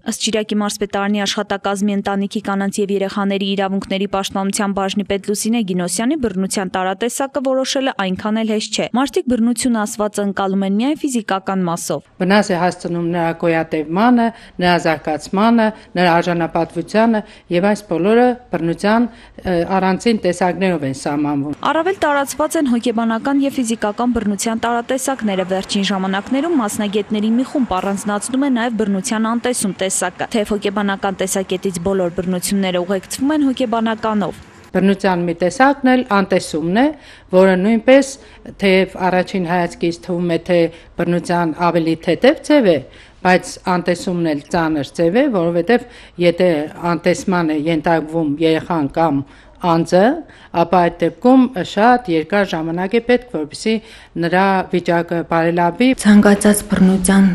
Ըստ Շիրակի մարզպետարանի աշխատակազմի ընտանիքի կանանց եւ երեխաների իրավունքների պաշտպանության բաժնի պետ Լուսինե Գինոսյանի բռնության տարատեսակը որոշելը այնքան էլ հեշտ չէ։ Մարդիկ բռնությունը ասվածը ընկալում են միայն ֆիզիկական մասով։ Վնաս է հասցնում նրա գոյատևմանը, նրա զարգացմանը, նրա արժանապատվությանը եւ այս բոլորը բռնության առանցին տեսակներով են սահմանվում։ Առավել տարածված են հոգեբանական եւ ֆիզիկական բռնության տարատեսակները վերջին ժամանակներում մասնագետների մի խումբ առանձնացնում է նաեւ բռնության անտեսում տեսակը։ Թեև հոգեբանական տեսակետից բոլոր բռնությունները ուղեկցվում են հոգեբանականով։ Բռնության մի տեսակն էլ անտեսումն է, որը նույնպես թեև առաջին հայացքից թվում է թե բռնության ավելի թեթև ձև է, բայց անտեսումն էլ ծանր ձև է, որովհետև եթե անտեսման է ենթարկվում երեխան կամ անձը, ապա այդ դեպքում շատ երկար ժամանակ է պետք, որպեսզի նրա վիճակը բարելավի։ Ցանկացած բռնության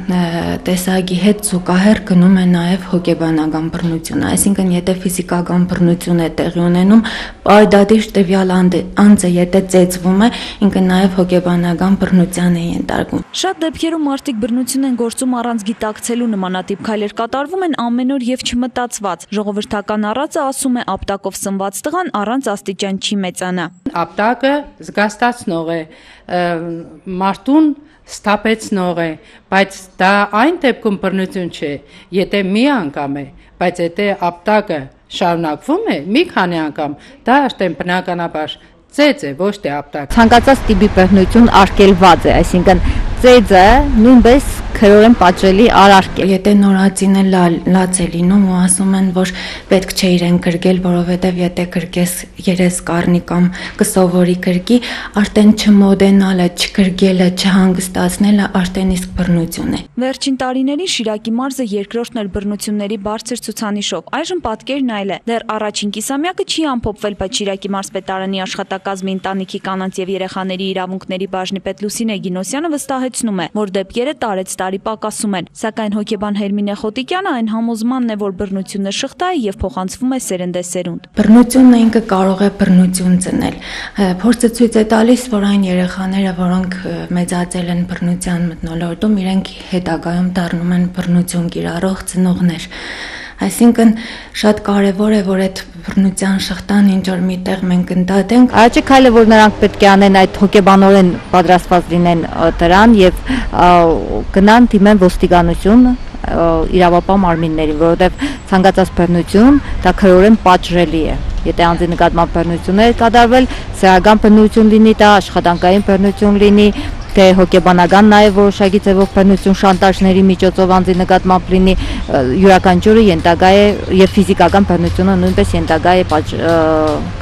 տեսակի հետ զուգահեռ գնում է նաև հոգեբանական բռնությունը, այսինքն եթե ֆիզիկական բռնություն է տեղի ունենում, պայդադիր տվյալ անձը եթե ծեծվում է, ինքը նաև հոգեբանական բռնության է ենթարկվում։ Շատ դեպքերում մարդիկ բռնություն են գործում առանց գիտակցելու նմանատիպ քայլեր կատարվում են ամեն օր եւ չմտածված։ Ժողովրդական առածը ասում է ապտակով սնված տղան առանց աստիճան չի մեծանա։ Ապտակը զգաստացնող է մարդուն ստապեցնող է, բայց դա այն դեպքում բռնություն չէ, եթե մի անգամ է, բայց եթե ապտակը շարունակվում է մի քանի անգամ, դա արդեն բնականաբար ծեծ է, ոչ թե ապտակ։ Ցանկացած տիպի բռնություն արկելված է, այսինքն ծեծը նույնպես քրորեն պատժելի արարք է։ Եթե նորածին է լաց է լինում ու ասում են, որ պետք չէ իրեն գրգել, որովհետև եթե գրգես երես կառնի կամ կսովորի գրգի, արդեն չմոդենալը, չգրգելը, չհանգստացնելը արդեն իսկ բռնություն է։ Վերջին տարիներին Շիրակի մարզը երկրորդն էր բռնությունների բարձր ցուցանիշով։ Այժմ պատկերն այլ է։ Դեռ առաջին կիսամյակը չի ամփոփվել, բայց Շիրակի մարզպետարանի աշխատակազմի ընտանիքի կանանց եւ երեխաների իրավունքների բաժնի պետ Լուսինե Գինոսյանը վստահեցնում է, որ դեպքերը տարեց տարի պակասում են, սակայն հոգեբան Հերմինե Խոտիկյանը այն համոզմանն է, որ բռնությունը շղթա է եւ փոխանցվում է սերնդեսերունդ։ Բռնությունը ինքը կարող է բռնություն ծնել։ Փորձը ցույց է տալիս, որ այն երեխաները, որոնք մեծացել են բռնության մթնոլորտում, իրենք հետագայում դառնում են բռնություն կիրառող ծնողներ։ Այսինքն շատ կարևոր է, որ այդ բռնության շղթան ինչ որ միտեղ մենք ընդդատենք։ Առաջի քայլը, որ նրանք պետք է անեն այդ հոգեբանորեն պատրաստված լինեն դրան եւ գնան դիմեն ոստիկանություն իրավապահ մարմիններին, որովհետեւ ցանկացած բռնություն դա քրորեն պատժելի է եթե անձի նկատմամբ բռնություն է կատարվել, սեական բռնություն լինի, դա աշխատանքային բռնություն լինի, թե հոգեբանական նաև որոշակի ձևով բռնություն շանտաժների միջոցով անձի նկատմամբ լինի յուրաքանչյուրը ենթակա է եւ ֆիզիկական բռնությունը նույնպես ենթակա է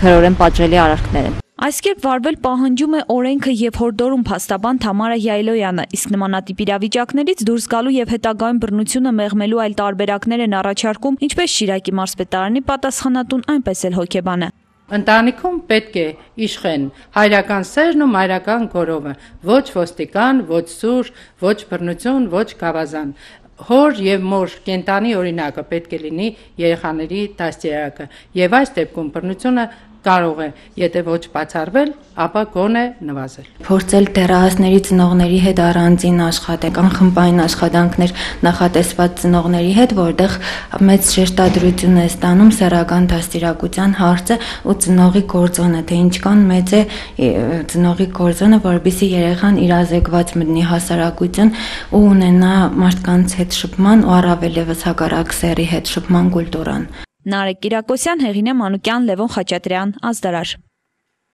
քրորեն պատժելի արարքներին Այս կերպ վարվել պահանջում է օրենքը եւ հորդորում փաստաբան Թամարա Յայլոյանը, իսկ նմանատիպ իրավիճակներից դուրս գալու եւ հետագայում բռնությունը մեղմելու այլ տարբերակներ են առաջարկում, ինչպես Շիրակի մարզպետարանի պատասխանատուն, այնպես էլ հոգեբանը։ Ընտանիքում պետք է իշխեն հայրական սերն ու մայրական գորովը, ոչ ոստիկան, ոչ սուր, ոչ բռնություն, ոչ գավազան հոր եւ մոր կենտանի օրինակը պետք է լինի երեխաների դաստիարակը եւ այս դեպքում բռնությունը կարող է, եթե ոչ բացառվել, ապա գոնե նվազել։ Փորձել դեռահասների ծնողների հետ առանձին աշխատել, կամ խմբային աշխատանքներ նախատեսված ծնողների հետ, որտեղ մեծ շեշտադրություն է ստանում սեռական դաստիարակության հարցը ու ծնողի գործոնը, թե ինչքան մեծ է ծնողի գործոնը, որբիսի երեխան իրազեկված մտնի հասարակություն ու ունենա մարդկանց հետ շփման ու առավել եւս հակառակ սեռի հետ շփման կուլտուրան։ Նարեկ Կիրակոսյան, Հեղինե Մանուկյան, Լևոն Խաչատրյան, Ազդարար։